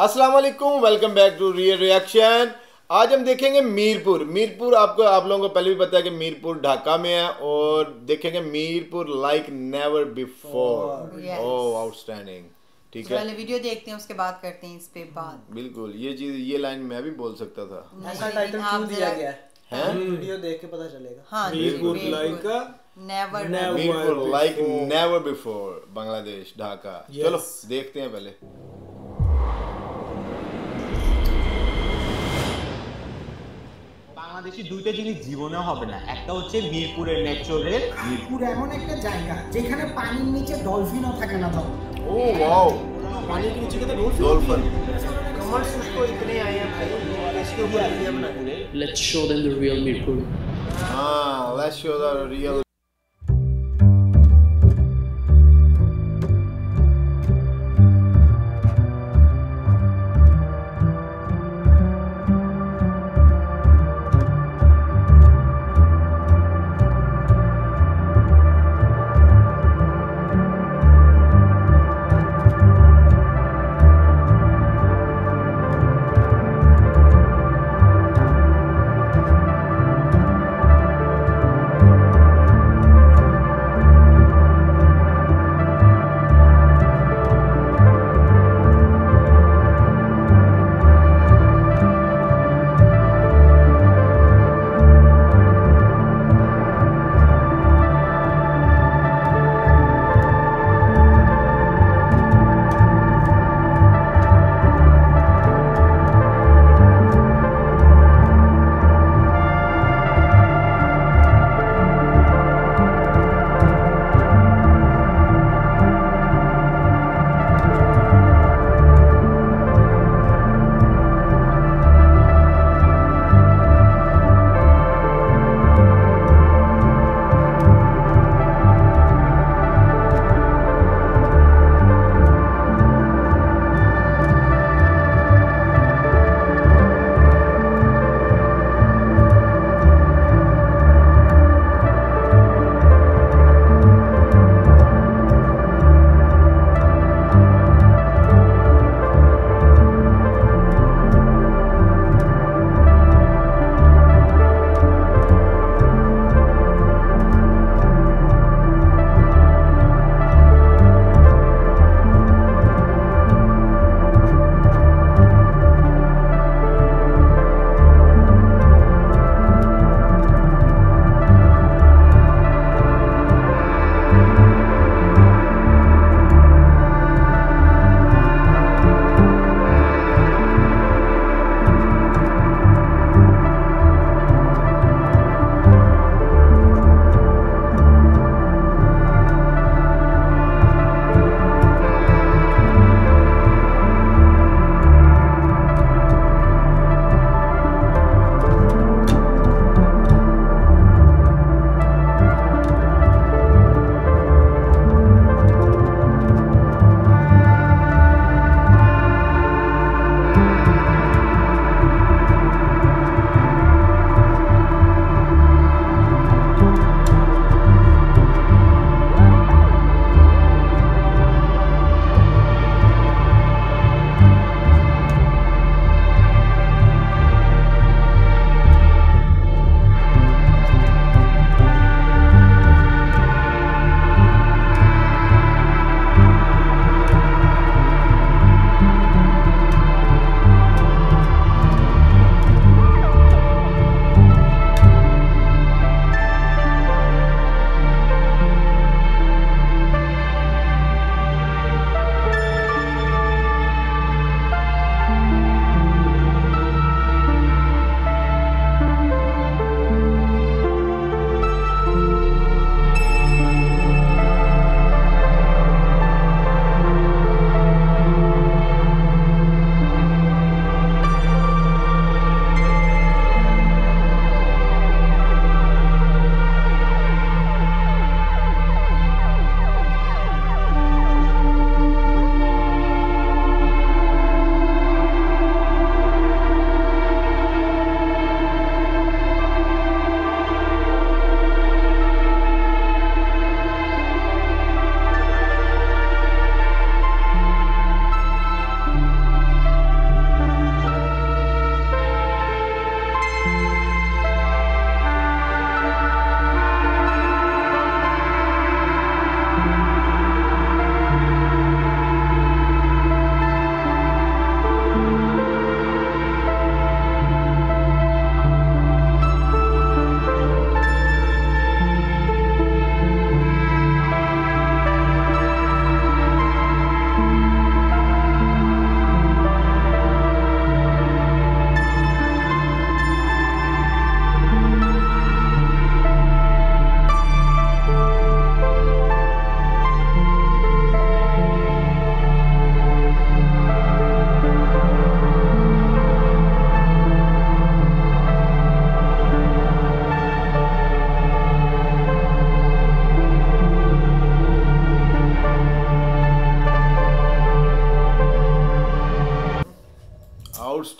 अस्सलाम वालेकुम welcome back to real reaction आज हम देखेंगे मीरपुर। मीरपुर आपको आप लोगों को पहले भी पता है कि मीरपुर ढाका में है और देखेंगे Mirpur like never before oh outstanding ठीक तो है? पहले वीडियो देखते हैं उसके बाद करते हैं इस पे बात। बिल्कुल ये चीज़ ये लाइन मैं भी बोल सकता था। ऐसा टाइटल क्यों दिया गया? है? हैं? वीडियो देख के पता चलेगा। हाँ मीरपुर लाइक का never Never. Mirpur. Like never before Bangladesh Dhaka. Yes. चलो देखते हैं पहले। বাংলাদেশি দুইটা জিনিস জীবনে হবে না একটা হচ্ছে মিরপুরের মেট্রো রেল মিরপুর এমন একটা জায়গা যেখানে পানির নিচে ডলফিনও থাকে না তখন ओ वाओ पानी के नीचे के तो डॉल्फिन डॉल्फिन कमर्स उसको इतने आए हैं भाई इसके ऊपर वीडियो बनाए let's show them the real Mirpur. हाँ let's show the real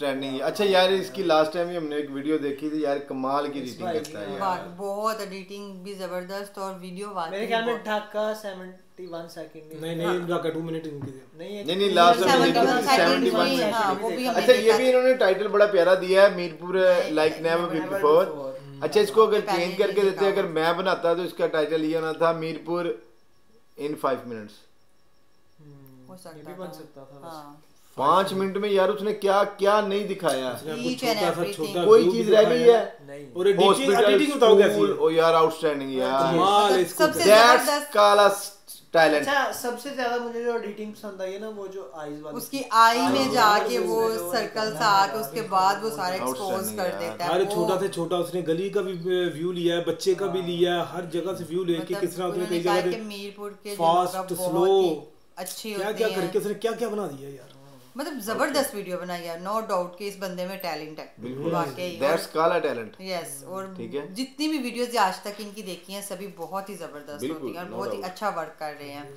outstanding अच्छा यार इसकी लास्ट टाइम ही हमने एक वीडियो देखी थी यार कमाल की रीडिंग करता है यार। बहुत एडिटिंग भी ज़बरदस्त और वीडियो वाकई मेरे ख्याल में ढाका 71 सेकंड नहीं नहीं इनका का 2 मिनट इनकी थी नहीं नहीं नहीं लास्ट टाइम 71 सेकंड सेवेंटी में, वन हाँ, वो भी हमने अच्छा ये भी इन्होंने टाइटल बड़ा प्यारा दिया है मीरपुर लाइक नेवर बिफोर अच्छा इसको अगर चेंज करके देते अगर मैं बनाता तो इसका टाइटल ये होना था मीरपुर इन फाइव मिनट्स हो ये सकता भी बन था। हाँ पाँच मिनट में यार उसने क्या क्या नहीं दिखाया। छोटा सा छोटा कोई चीज़ रह गई है? है? यार आउटस्टैंडिंग यार। है मतलब काला टैलेंट अच्छा सबसे ज़्यादा मुझे जो एडिटिंग पसंद आई है ना वो जो आईज वाली। उसकी आई में हाँ, जाके वो सर्कल सा आके उसके बाद वो सारा एक्सपोज कर देता है हर छोटा से छोटा उसने गली का भी व्यू लिया है बच्चे का भी लिया है हर जगह से व्यू लिया कि मतलब किस तरह उसने कई जगह कि मीरपुर के फास्ट स्लो अच्छी क्या क्या करके उसने क्या क्या बना दिया यार। मतलब ज़बरदस्त वीडियो बनाई है नो डाउट कि इस बंदे में टैलेंट है। बिल्कुल। वाकई। दैट्स काला टैलेंट यस और ठीक है। जितनी भी वीडियोस आज तक इनकी देखी हैं सभी बहुत ही ज़बरदस्त होती हैं और no बहुत ही अच्छा वर्क कर रहे हैं।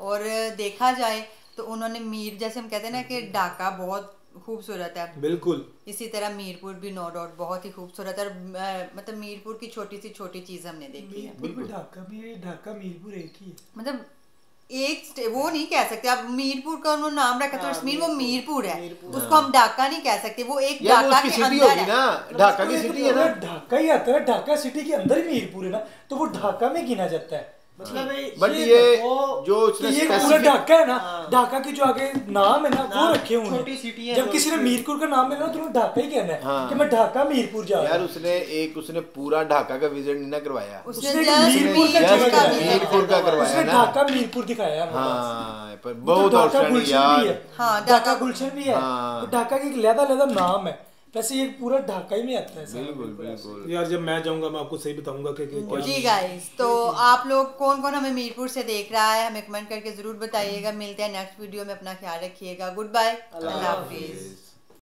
और देखा जाए तो उन्होंने मीर जैसे हम कहते हैं ना कि ढाका बहुत खूबसूरत है। बिल्कुल। इसी तरह मीरपुर भी नो डाउट बहुत ही खूबसूरत है और मतलब मीरपुर की छोटी सी छोटी चीज़ हमने देखी है। भी ढाका भी ढाका मीरपुर एक ही है। मतलब एक वो नहीं कह सकते। आप मीरपुर का उन्होंने नाम रखा तो कश्मीर वो मीरपुर है। उसको हम ढाका नहीं कह सकते वो एक ढाका के सिटी अंदर है। ना। ढाका की सिटी है ना। ढाका ही आता है ढाका सिटी के अंदर ही मीरपुर है ना तो वो ढाका में गिना जाता है। मतलब बट ये ये जो उसने ये पूरा ढाका है ना हाँ। ढाका की जो आगे नाम है ना वो रखे हुए हैं। जब किसी ने मीरपुर का नाम लेना तो उन्हें ढाका ही कहना है हाँ। कि मैं ढाका मीरपुर जा रहा यार उसने एक उसने पूरा ढाका का विज़िट नहीं ना करवाया। उसने मीरपुर का जगह का मीरपुर का करवाया उसने ना। ढाका मीरपुर दिखाया है। हाँ पर बहुत तो ढाका गुलशन भी यार। है। ढाका गुलशन भी है। हाँ। तो ढाका की एक लहदा लहदा नाम है। वैसे ये पूरा ढाका ही में आता है। बिल्कुल बिल्कुल यार जब मैं जाऊँगा मैं आपको सही बताऊँगा कि कि क्या जी गाइस तो आप लोग कौन कौन हमें मीरपुर से देख रहा है हमें कमेंट करके ज़रूर बताइएगा। मिलते हैं नेक्स्ट वीडियो में अपना ख्याल रखिएगा। गुड बाय अल्लाह हाफिज।